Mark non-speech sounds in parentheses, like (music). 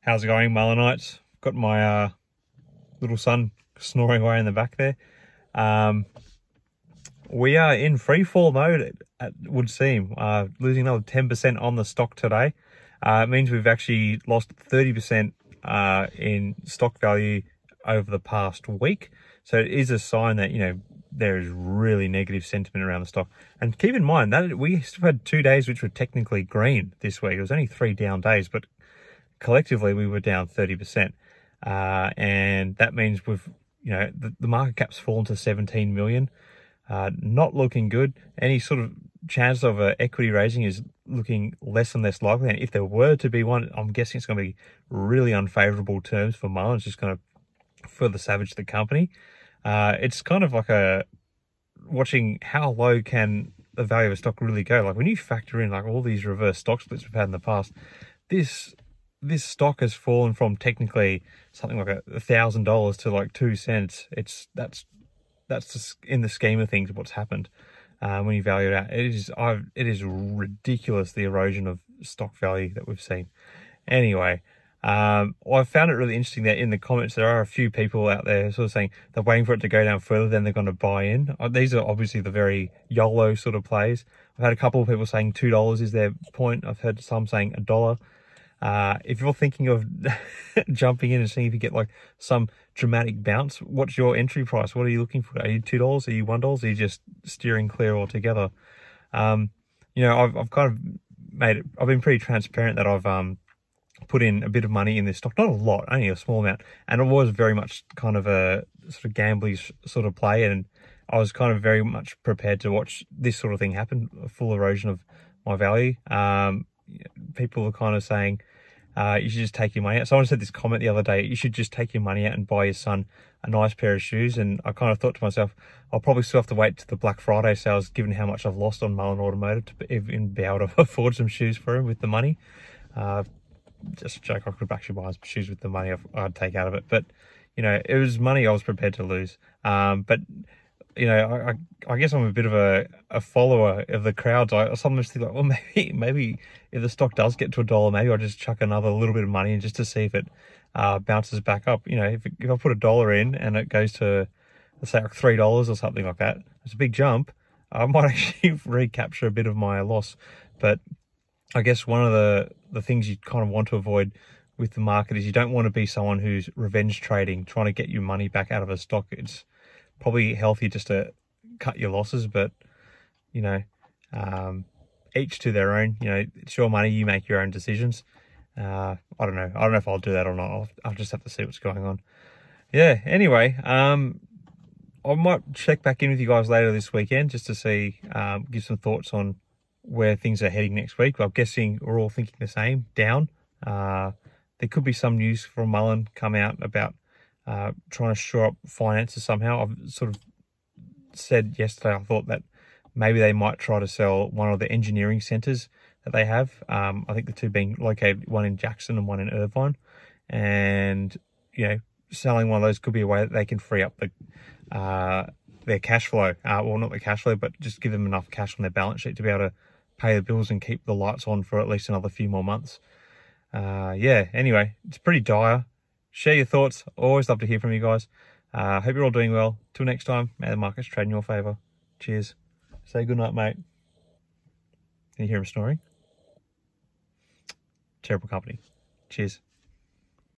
How's it going, Mullenites? Got my uh, little son snoring away in the back there. Um, we are in free fall mode, it, would seem. Uh, losing another 10% on the stock today. Uh, it means we've actually lost 30% uh, in stock value over the past week. So it is a sign that, you know, there is really negative sentiment around the stock. And keep in mind that we still had two days which were technically green this week. It was only three down days, but collectively we were down 30%. Uh, and that means we've, you know, the, the, market cap's fallen to 17 million. Uh, not looking good. Any sort of chance of a equity raising is looking less and less likely. And if there were to be one, I'm guessing it's going to be really unfavorable terms for Mullen. It's just going to further savage the company. Uh, it's kind of like a watching how low can the value of a stock really go. Like when you factor in like all these reverse stock splits we've had in the past, this this stock has fallen from technically something like a thousand dollars to like two cents. It's that's that's just in the scheme of things what's happened uh, when you value it out. It is I've, it is ridiculous the erosion of stock value that we've seen. Anyway, um, I found it really interesting that in the comments there are a few people out there sort of saying they're waiting for it to go down further, then they're going to buy in. Uh, these are obviously the very YOLO sort of plays. I've had a couple of people saying two dollars is their point. I've heard some saying a dollar. Uh, if you're thinking of (laughs) jumping in and seeing if you get like some dramatic bounce, what's your entry price? What are you looking for? Are you two dollars? Are you one dollars? Are you just steering clear altogether? Um, you know, I've I've kind of made it. I've been pretty transparent that I've um put in a bit of money in this stock, not a lot, only a small amount, and it was very much kind of a sort of gambly sort of play, and I was kind of very much prepared to watch this sort of thing happen, a full erosion of my value. Um, people were kind of saying uh, you should just take your money out. Someone said this comment the other day, you should just take your money out and buy your son a nice pair of shoes. And I kind of thought to myself, I'll probably still have to wait to the Black Friday sales, given how much I've lost on Mullen Automotive to even be able to (laughs) afford some shoes for him with the money. Uh, just a joke, I could actually buy some shoes with the money I'd take out of it. But, you know, it was money I was prepared to lose. Um, but you know, I, I guess I'm a bit of a, a follower of the crowds. I sometimes think like, well, (laughs) maybe maybe if the stock does get to a dollar, maybe I'll just chuck another little bit of money in just to see if it uh, bounces back up. You know, if, if I put a dollar in and it goes to, let's say like three dollars or something like that, it's a big jump. I (laughs) might actually recapture a bit of my loss. But I guess one of the the things you kind of want to avoid with the market is you don't want to be someone who's revenge trading, trying to get your money back out of a stock. It's probably healthy just to cut your losses, but you know, um, each to their own. You know, it's your money, you make your own decisions. Uh, I don't know. I don't know if I'll do that or not. I'll, I'll just have to see what's going on. Yeah. Anyway, um, I might check back in with you guys later this weekend just to see, um, give some thoughts on where things are heading next week. I'm guessing we're all thinking the same, down. Uh, there could be some news from Mullen come out about uh, trying to shore up finances somehow. I've sort of said yesterday I thought that maybe they might try to sell one of the engineering centres that they have. Um, I think the two being located, one in Jackson and one in Irvine. And, you know, selling one of those could be a way that they can free up the uh, their cash flow. Uh, well, not the cash flow, but just give them enough cash on their balance sheet to be able to pay the bills and keep the lights on for at least another few more months. Uh, yeah, anyway, it's pretty dire share your thoughts. Always love to hear from you guys. Uh, hope you're all doing well. Till next time, may the markets trade in your favour. Cheers. Say good night, mate. Can you hear him snoring? Terrible company. Cheers.